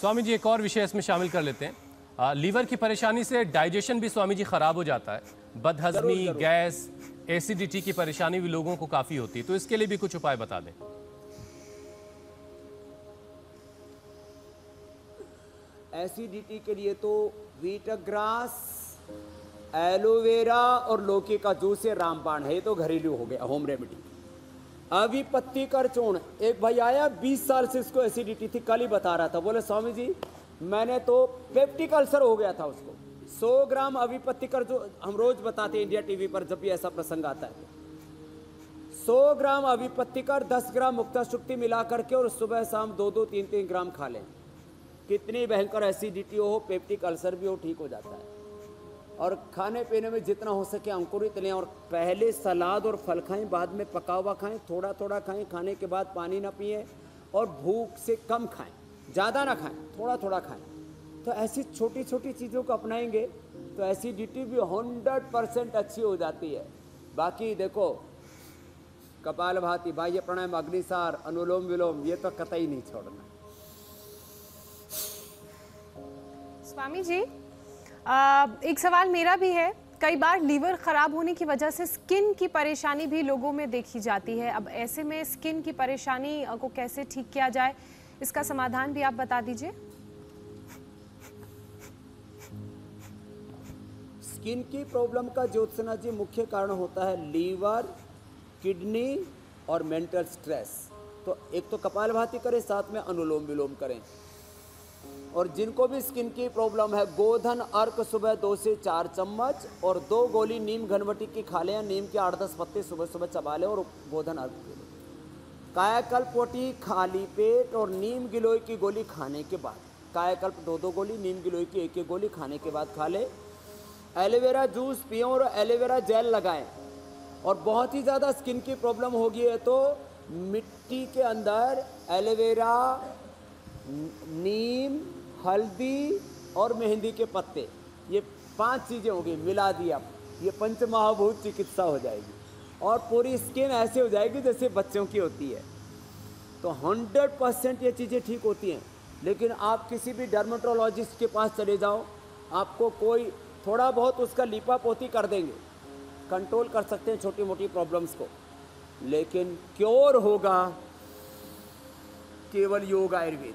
स्वामी जी एक और विषय इसमें शामिल कर लेते हैं। आ, लीवर की परेशानी से डाइजेशन भी स्वामी जी खराब हो जाता है। बदहजमी गैस एसिडिटी की परेशानी भी लोगों को काफ़ी होती है। तो इसके लिए भी कुछ उपाय बता दें। एसिडिटी के लिए तो वीटग्रास एलोवेरा और लौकी का जूस है रामबाण है। ये तो घरेलू हो गया होम रेमेडी अभी पत्ती कर चूर्ण एक भाई आया 20 साल से इसको एसिडिटी थी, कल ही बता रहा था। बोले, स्वामी जी, मैंने तो पेप्टिक अल्सर हो गया था उसको। 100 ग्राम अभी पत्ती कर जो हम रोज बताते हैं इंडिया टीवी पर, जब भी ऐसा प्रसंग आता है। 100 ग्राम अभी पत्ती कर 10 ग्राम मुक्ता शुक्ति मिला करके और सुबह शाम दो दो तीन तीन ग्राम खा लें। कितनी भयंकर एसिडिटी हो पेप्टिक अल्सर भी हो, ठीक हो जाता है। और खाने पीने में जितना हो सके अंकुरित लें और पहले सलाद और फल खाएँ, बाद में पका हुआ खाएँ थोड़ा थोड़ा खाएँ, खाने के बाद पानी ना पिए और भूख से कम खाएँ, ज़्यादा ना खाएँ थोड़ा थोड़ा खाएँ। तो ऐसी छोटी छोटी चीज़ों को अपनाएँगे तो एसिडिटी भी हंड्रेड परसेंट अच्छी हो जाती है। बाकी देखो, कपाल भाती, बाह्य प्राणायाम, अग्निसार, अनुलोम विलोम, ये तो कतई नहीं छोड़ना। स्वामी जी? आ, एक सवाल मेरा भी है। कई बार लीवर खराब होने की वजह से स्किन की परेशानी भी लोगों में देखी जाती है। अब ऐसे में स्किन की परेशानी को कैसे ठीक किया जाए इसका समाधान भी आप बता दीजिए। स्किन की प्रॉब्लम का ज्योत्सना जी मुख्य कारण होता है लीवर किडनी और मेंटल स्ट्रेस। तो एक तो कपाल भाती करें साथ में अनुलोम विलोम करें। और जिनको भी स्किन की प्रॉब्लम है, गोधन, अर्क सुबह दो से चार चम्मच और दो गोली नीम घनवटी की खा लें नीम के आठ दस पत्ते सुबह सुबह चबा लें और गोधन, अर्क पी लें कायाकल्प पोटी, खाली पेट और नीम गिलोय की गोली खाने के बाद। कायाकल्प दो दो गोली, नीम गिलोय की एक एक गोली खाने के बाद खा लें। एलोवेरा जूस पिए और एलोवेरा जेल लगाएँ। और बहुत ही ज़्यादा स्किन की प्रॉब्लम होगी है तो मिट्टी के अंदर एलोवेरा नीम हल्दी और मेहंदी के पत्ते। ये पाँच चीज़ें होंगी मिला दी आप। ये पंच महाभूत चिकित्सा हो जाएगी। और पूरी स्किन ऐसे हो जाएगी जैसे बच्चों की होती है। तो हंड्रेड परसेंट ये चीज़ें ठीक होती हैं। लेकिन आप किसी भी डर्मेटोलॉजिस्ट के पास चले जाओ, आपको कोई थोड़ा बहुत उसका लिपा पोती कर देंगे। कंट्रोल कर सकते हैं छोटी मोटी प्रॉब्लम्स को। लेकिन क्योर होगा, केवल योग आयुर्वेद